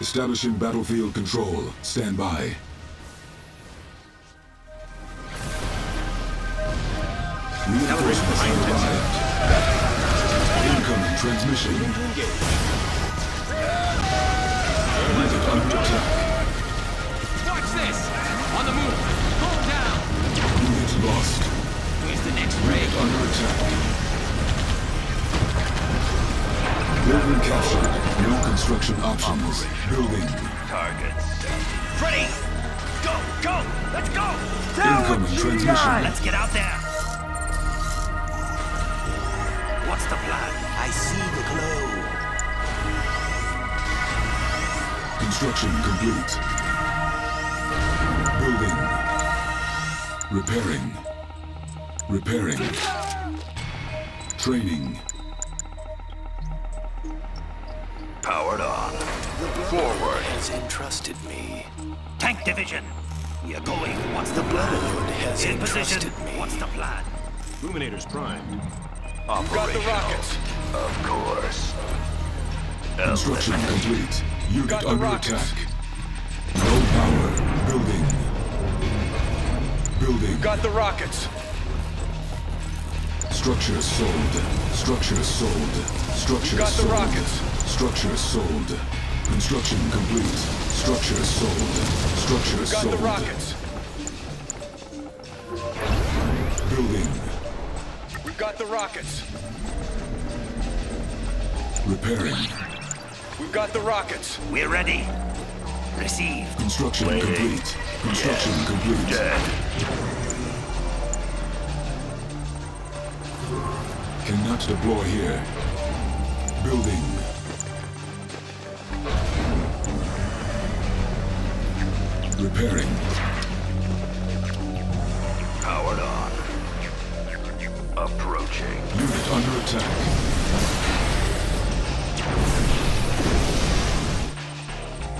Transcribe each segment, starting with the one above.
Establishing battlefield control. Stand by. Reinforcements have arrived. Incoming transmission. Unit under attack. Watch this! On the move! Hold down! Unit lost. Where's the next raid? Unit under attack. Building captured. No construction options. Building. Targets. Ready! Go! Go! Let's go! Incoming transmission. Let's get out there! What's the plan? I see the glow. Construction complete. Building. Repairing. Repairing. Training. Powered on. Forward. has entrusted me. Tank division. We are going. What's the, Brotherhood has In position. Me. What's the plan? Luminators primed. Got the rockets. Of course. Construction complete. Unit Got under rockets. attack. No power. Building. Building. Got the rockets. Structure sold. Structure sold. Structure Got the sold. rockets. Structure sold. Construction complete. Structure sold. Structure Got sold. Got the rockets. Building. We've got the rockets. Repairing. We've got the rockets. We're ready. Receive. Construction complete. Construction complete. Dead. Cannot deploy here. Building. Repairing. Powered on. Approaching. Unit under attack.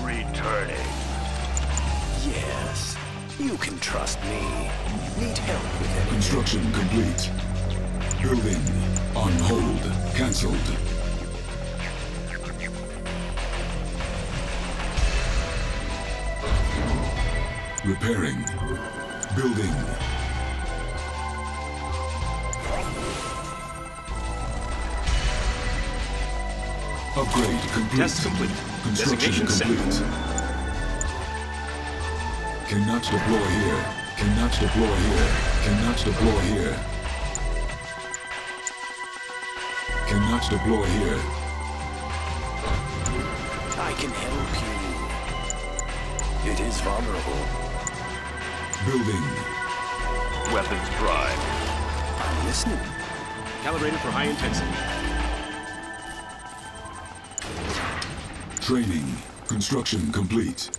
Returning. Yes. You can trust me. Need help with it. Construction complete. Building. On hold. Cancelled. Repairing. Building. Upgrade complete. Test complete. Construction complete. Cannot deploy here. Cannot deploy here. Cannot deploy here. Cannot deploy here. I can help you. It is vulnerable. Building. Weapons prime. I'm listening. Calibrated for high intensity. Training. Construction complete.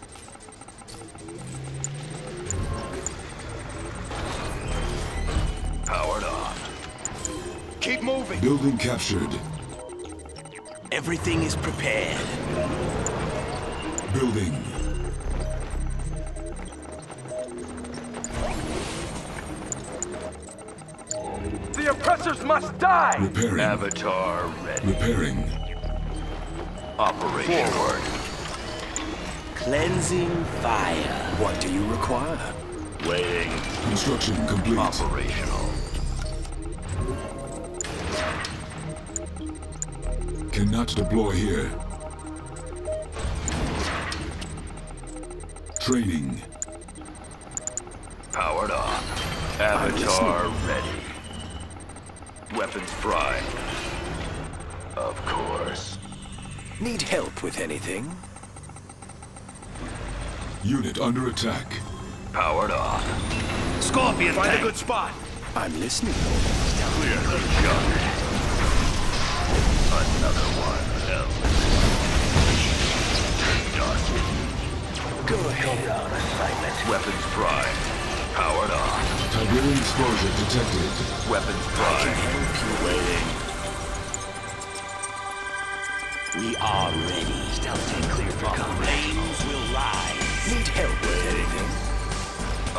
Powered on. Keep moving. Building captured. Everything is prepared. Building. Must die! Repairing. Avatar ready. Repairing. Operation Forward. Cleansing fire. What do you require? Waiting. Construction complete. Operational. Cannot deploy here. Training. Powered on. Avatar ready. Weapons prime. Of course. Need help with anything? Unit under attack. Powered on. Scorpion Find tank. a good spot. I'm listening. Clear the junk. Explosion detected. Weapons prime. We are ready. Stealth clear for combat. Flames will rise. Need help with anything?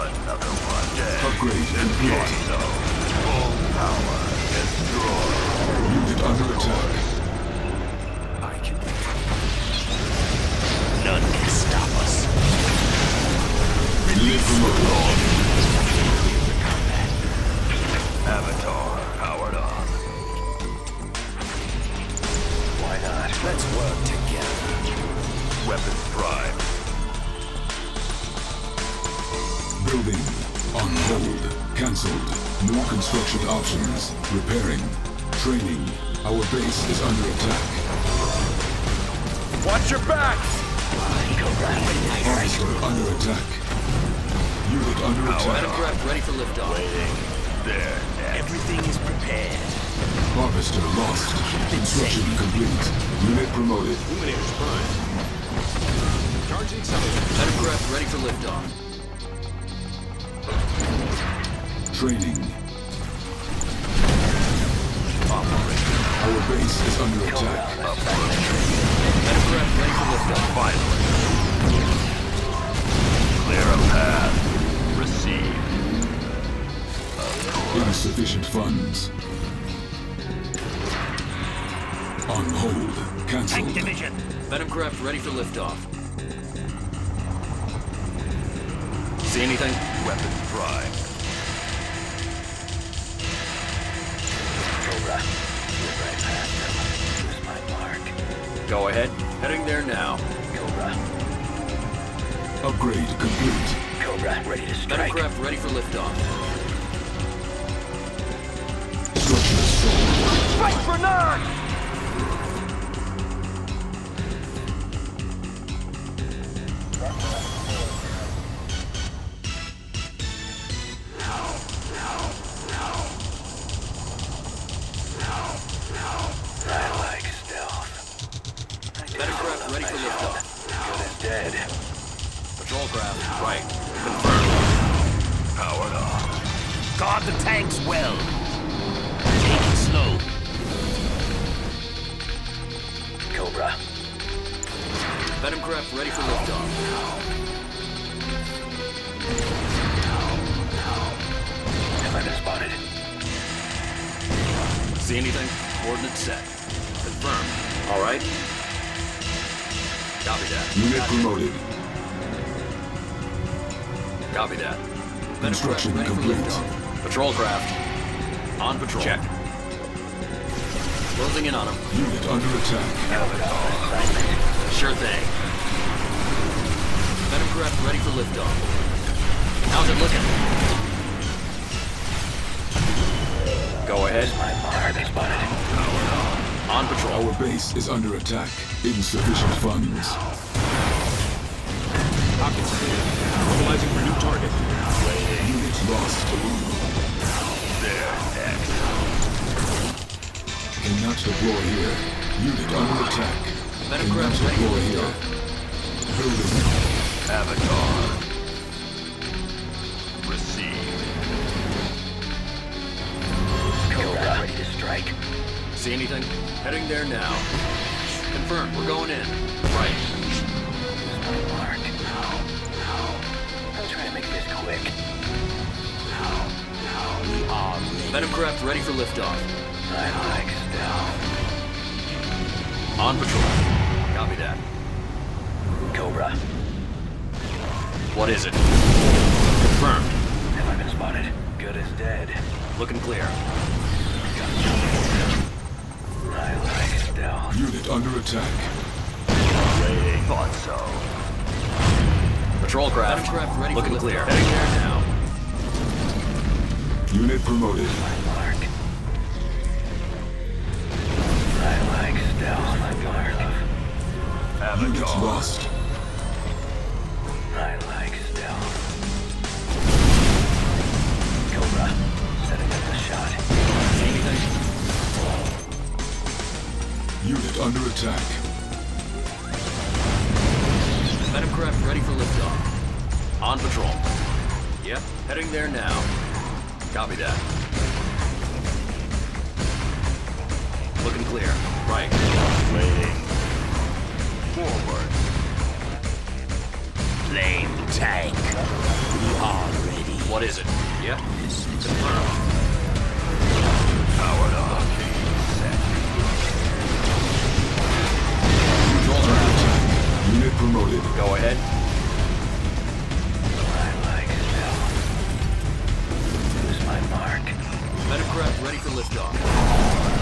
Another one dead. Upgrade and complete. Full power destroyed. Unit under attack. I can... None can stop us. Release the Lord. Avatar powered on. Why not? Let's work together. Weapons prime. Building. On hold. Cancelled. No construction options. Repairing. Training. Our base is under attack. Watch your backs! Officer under attack. Unit under Our attack. Battlecraft ready for liftoff. Waiting. There. Everything is prepared. Harvester lost. Construction complete. Unit promoted. Illuminator's prime. Charge the accelerator. Metacraft ready for liftoff. Training. Operation. Our base is under attack. Metacraft ready for liftoff. Finally. Clear a path. Insufficient funds. On hold. Cancel. Tank Cancelled. division. Metacraft ready for liftoff. See anything? Weapons prime. Cobra. Slip right past them. Lose my mark. Go ahead. Heading there now. Cobra. Upgrade complete. Cobra. Ready to strike. Metacraft ready for liftoff. Fight for nine! I like stealth. I do ready for liftoff. Good as dead. Patrol craft right. Powered on. Guard the tanks well. Metacraft ready for liftoff. Have I been spotted? See anything? Coordinates set. Confirmed. All right. Copy that. Unit promoted. Copy that. Construction Metacraft ready for complete. Patrol craft. On patrol. Check. Closing in on him. Unit under attack. Sure thing. Metacraft ready for liftoff. How's it looking? Go ahead. My mark. Been spotted. On patrol. Our base is under attack. Insufficient funds. Pockets clear. Mobilizing for new target. Unit lost. There. X. Cannot deploy here. Unit under attack. Cannot Metacraft ready for here. liftoff. Avatar. Receive. Cobra. Ready to strike. See anything? Heading there now. Confirmed. We're going in. Right. My mark. I'll try to make this quick. We are ready. Metacraft ready for liftoff. I like stealth. On patrol. Copy that. Cobra. What is it? Confirmed. Have I been spotted? Good as dead. Looking clear. I like stealth. Unit under attack. Thought so. Patrol craft. Metacraft ready Looking clear. Heading there now. Unit promoted. My mark. I like stealth. My mark. Avatar. lost. I like stealth. Cobra. Setting up the shot. Unit under attack. Metacraft ready for liftoff. On patrol. Yep. Heading there now. Copy that. Looking clear. Right. Waiting. Forward. Flame tank. We are ready. What is it? Yeah? Confirmed. Powered on. Patrol craft. Unit promoted. Go ahead. I like stealth. Lose my mark. Metacraft ready for liftoff.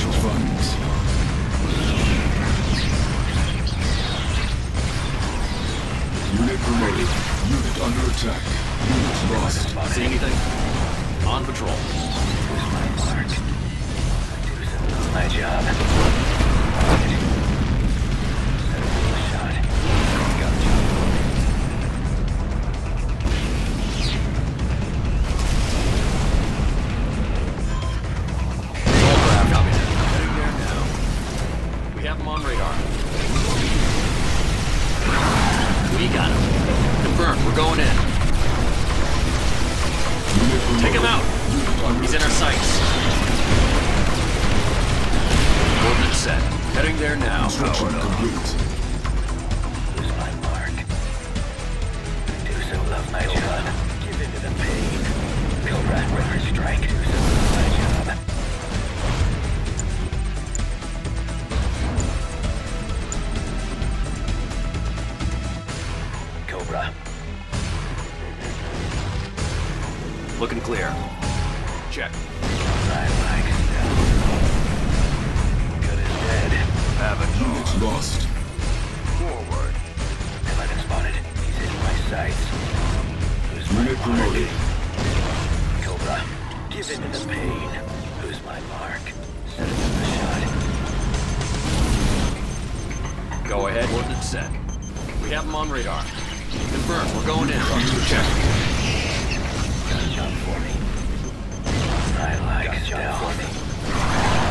Insufficient funds. Unit promoted. Unit under attack. Unit lost. See anything? On patrol. My mark. Do my job. Strike. Do so love my job. Cobra. Looking clear. Check. I like stuff. Good as dead. Have Unit lost. Forward. Have I been spotted? He's in my sights. Who's my Unit mark? promoted. Cobra, give in the pain. Who's my mark? Set another shot. Go ahead. Coordinates set. We have them on radar. Confirmed. We're going in. Check. Got a job for me. I like stealth.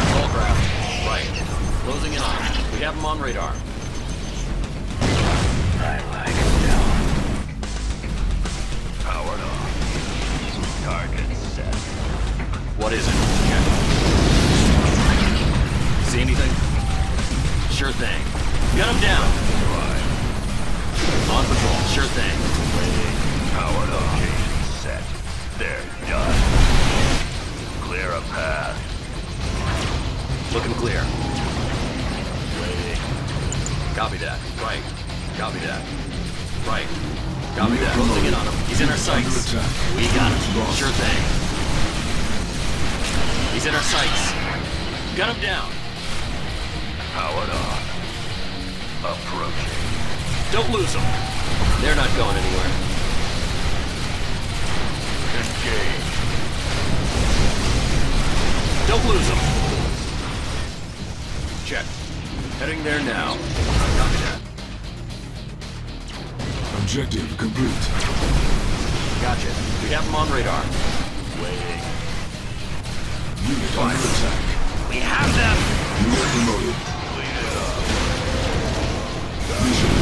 Control craft. Right. Closing in on. We have them on radar. I like What is it? See anything? Sure thing. Gun him down. On patrol. Sure thing. Powered on. Set. They're done. Clear a path. Looking clear. Copy that. Right. Copy that. Right. Copy that. Closing in on him. He's in our sights. We got him. Sure thing. He's in our sights. Gun him down. Powered on. Approaching. Don't lose them. They're not going anywhere. Engage. Don't lose them. Check. Heading there now. Copy. Objective complete. Gotcha. We have them on radar. Waiting. Attack. We have them! Unit promoted. Clean it up. Mission